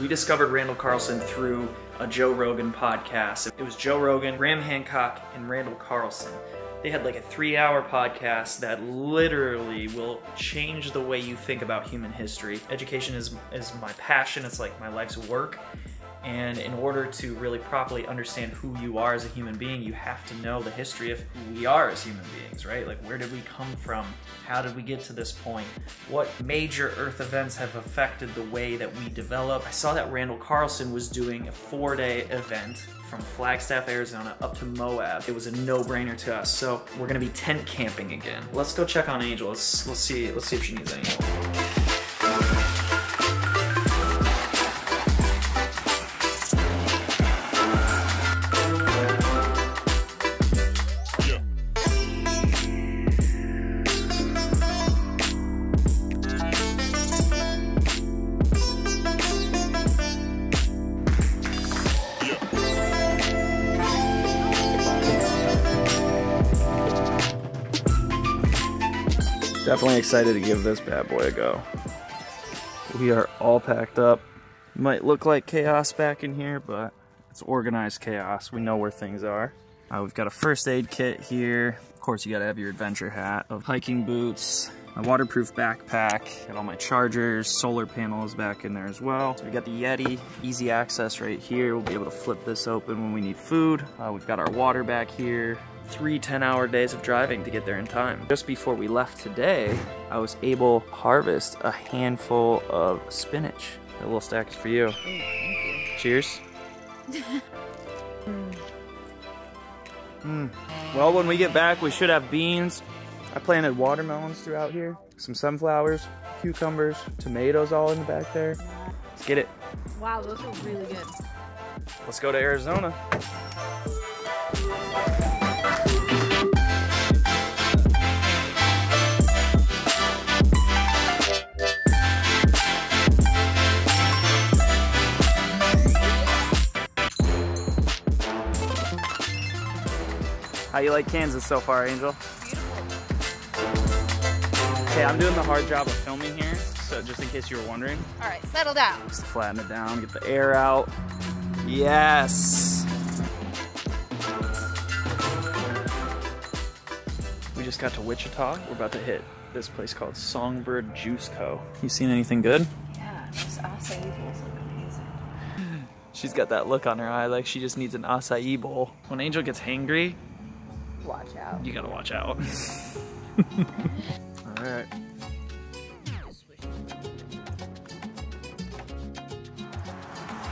We discovered Randall Carlson through a Joe Rogan podcast. It was Joe Rogan, Graham Hancock, and Randall Carlson. They had like a three hour podcast that literally will change the way you think about human history. Education is, is my passion, it's like my life's work. And in order to really properly understand who you are as a human being, you have to know the history of who we are as human beings, right? Like, where did we come from? How did we get to this point? What major Earth events have affected the way that we develop? I saw that Randall Carlson was doing a four day event from Flagstaff, Arizona up to Moab. It was a no-brainer to us. So we're gonna be tent camping again. Let's go check on Angel. Let's, let's see. Let's see if she needs any. Definitely excited to give this bad boy a go. We are all packed up. Might look like chaos back in here, but it's organized chaos. We know where things are. Uh, we've got a first aid kit here. Of course, you gotta have your adventure hat, of hiking boots, my waterproof backpack, got all my chargers, solar panels back in there as well. So we got the Yeti, easy access right here. We'll be able to flip this open when we need food. Uh, we've got our water back here, three 10 hour days of driving to get there in time. Just before we left today, I was able to harvest a handful of spinach. A little stack is for you. Cheers. mm. Well, when we get back, we should have beans. I planted watermelons throughout here, some sunflowers, cucumbers, tomatoes all in the back there. Let's get it. Wow, those are really good. Let's go to Arizona. You like Kansas so far, Angel? Beautiful. Okay, I'm doing the hard job of filming here, so just in case you were wondering. All right, settle down. Just flatten it down, get the air out. Yes! We just got to Wichita. We're about to hit this place called Songbird Juice Co. You seen anything good? Yeah, those acai bowls look amazing. She's got that look on her eye like she just needs an acai bowl. When Angel gets hangry, Watch out. you gotta watch out. Alright.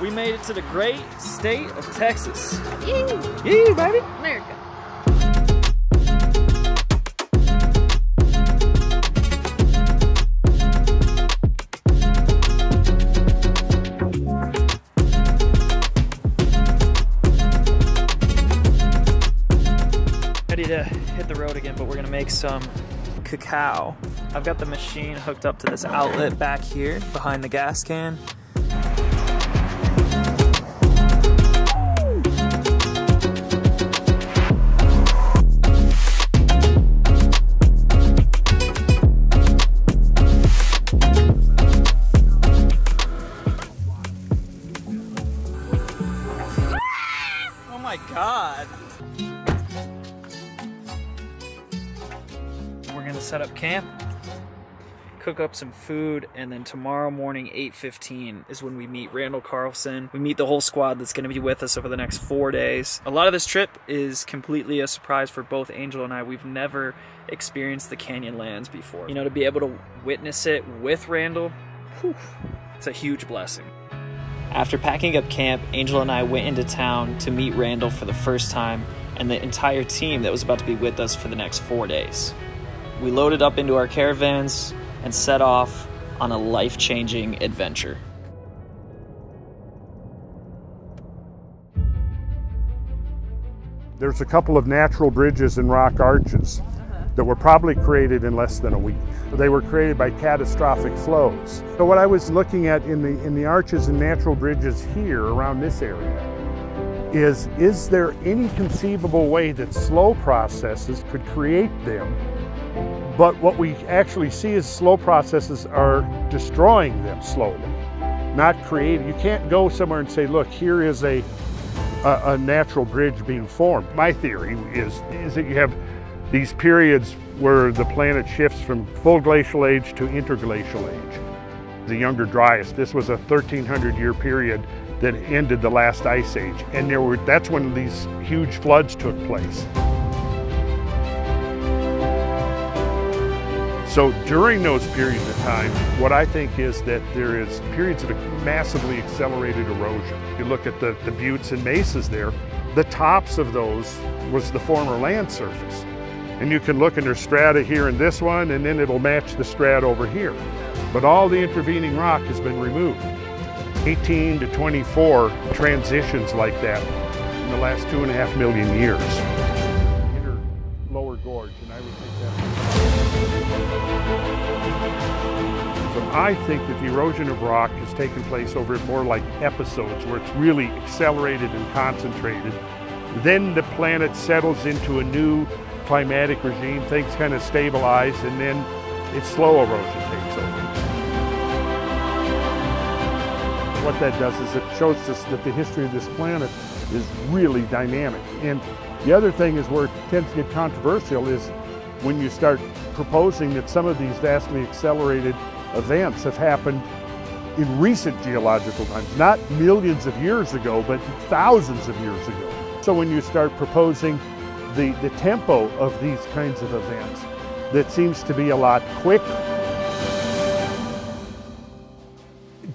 We made it to the great state of Texas. Yee! Yee, baby! America. Some cacao. I've got the machine hooked up to this outlet back here behind the gas can. Set up camp, cook up some food, and then tomorrow morning, 8.15, is when we meet Randall Carlson. We meet the whole squad that's gonna be with us over the next four days. A lot of this trip is completely a surprise for both Angel and I. We've never experienced the Canyonlands before. You know, to be able to witness it with Randall, whew, it's a huge blessing. After packing up camp, Angel and I went into town to meet Randall for the first time and the entire team that was about to be with us for the next four days. We loaded up into our caravans and set off on a life changing adventure. There's a couple of natural bridges and rock arches uh-huh. that were probably created in less than a week. They were created by catastrophic flows. So what I was looking at in the in the arches and natural bridges here around this area is is there any conceivable way that slow processes could create them? But what we actually see is slow processes are destroying them slowly. not created. You can't go somewhere and say, look, here is a, a, a natural bridge being formed. My theory is, is that you have these periods where the planet shifts from full glacial age to interglacial age. The Younger Dryas, this was a 1300 year period that ended the last ice age. And there were, that's when these huge floods took place. So during those periods of time, what I think is that there is periods of massively accelerated erosion. You look at the, the buttes and mesas there, the tops of those was the former land surface. And you can look their strata here in this one, and then it'll match the strata over here. But all the intervening rock has been removed. 18 to 24 transitions like that in the last two and a half million years. I think that the erosion of rock has taken place over more like episodes where it's really accelerated and concentrated. Then the planet settles into a new climatic regime, things kind of stabilize, and then it's slow erosion takes over. What that does is it shows us that the history of this planet is really dynamic. And the other thing is where it tends to get controversial is when you start proposing that some of these vastly accelerated events have happened in recent geological times, not millions of years ago, but thousands of years ago. So when you start proposing the, the tempo of these kinds of events, that seems to be a lot quicker.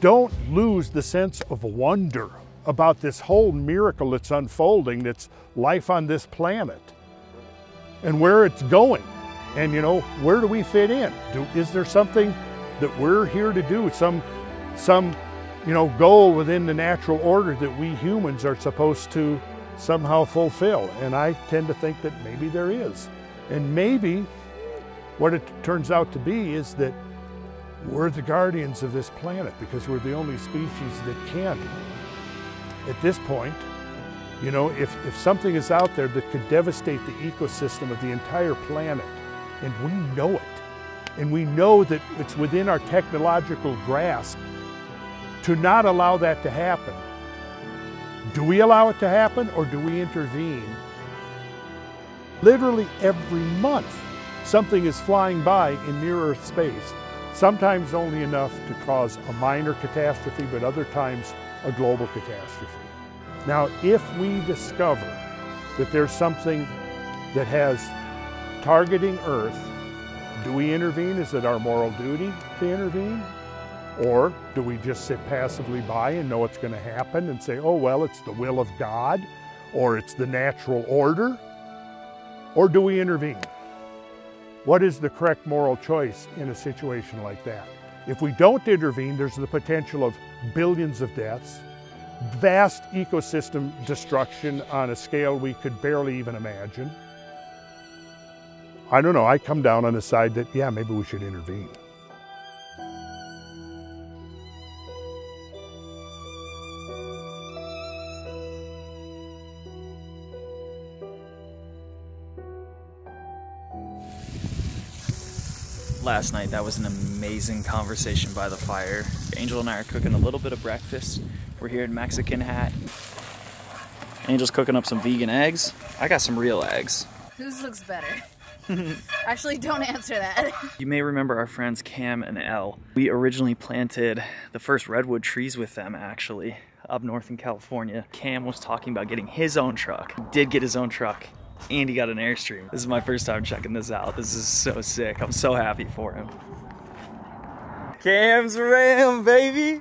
Don't lose the sense of wonder about this whole miracle that's unfolding, that's life on this planet, and where it's going. And you know, where do we fit in? Do, is there something that we're here to do? Some, some, you know, goal within the natural order that we humans are supposed to somehow fulfill? And I tend to think that maybe there is. And maybe what it turns out to be is that we're the guardians of this planet because we're the only species that can. At this point, you know, if, if something is out there that could devastate the ecosystem of the entire planet, and we know it, and we know that it's within our technological grasp to not allow that to happen. Do we allow it to happen or do we intervene? Literally every month, something is flying by in near Earth space, sometimes only enough to cause a minor catastrophe, but other times a global catastrophe. Now, if we discover that there's something that has targeting Earth, do we intervene? Is it our moral duty to intervene? Or do we just sit passively by and know it's going to happen and say, oh, well, it's the will of God or it's the natural order? Or do we intervene? What is the correct moral choice in a situation like that? If we don't intervene, there's the potential of billions of deaths, vast ecosystem destruction on a scale we could barely even imagine. I don't know, I come down on the side that, yeah, maybe we should intervene. last night. That was an amazing conversation by the fire. Angel and I are cooking a little bit of breakfast. We're here in Mexican Hat. Angel's cooking up some vegan eggs. I got some real eggs. Whose looks better? Actually, don't answer that. You may remember our friends Cam and Elle. We originally planted the first redwood trees with them, actually, up north in California. Cam was talking about getting his own truck. He did get his own truck and he got an Airstream. This is my first time checking this out. This is so sick. I'm so happy for him. Cam's Ram, baby.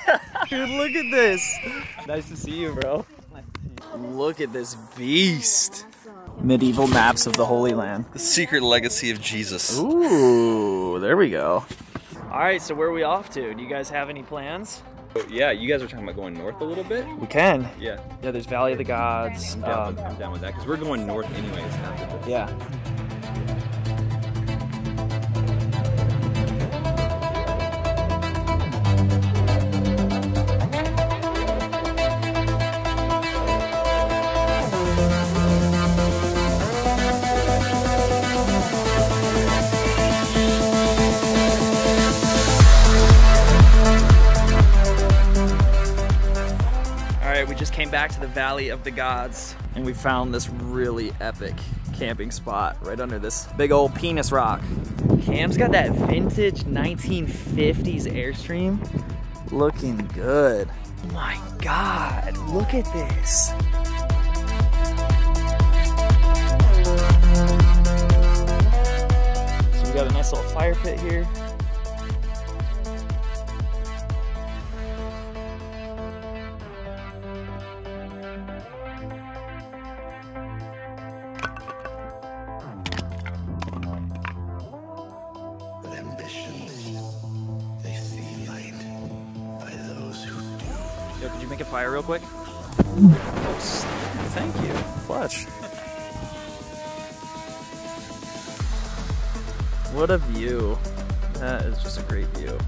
Dude, look at this. Nice to see you, bro. Look at this beast. Medieval maps of the Holy Land. The secret legacy of Jesus. Ooh, there we go. All right, so where are we off to? Do you guys have any plans? Yeah, you guys are talking about going north a little bit. We can. Yeah, Yeah, there's Valley of the Gods. I'm down, Um, with, I'm down with that because we're going north anyways after this. yeah. Back to the Valley of the Gods, and we found this really epic camping spot right under this big old penis rock. Cam's got that vintage 1950s Airstream looking good. My god, look at this. So we got a nice little fire pit here. You make a fire real quick? Oh, thank you. Clutch. What a view. That is just a great view.